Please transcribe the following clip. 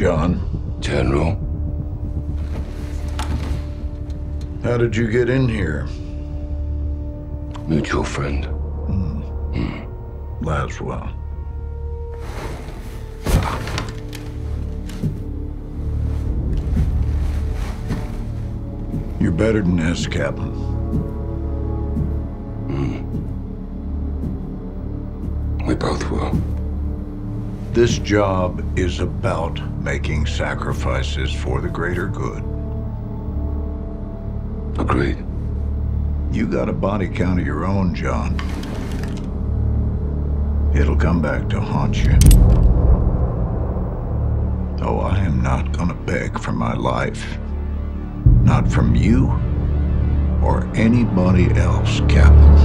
John. General. How did you get in here? Mutual friend. Hmm. Hmm. Laswell. You're better than this, Captain. Hmm. We both will. This job is about making sacrifices for the greater good. Agreed. You got a body count of your own, John. It'll come back to haunt you. Oh, I am not gonna beg for my life. Not from you or anybody else, Captain.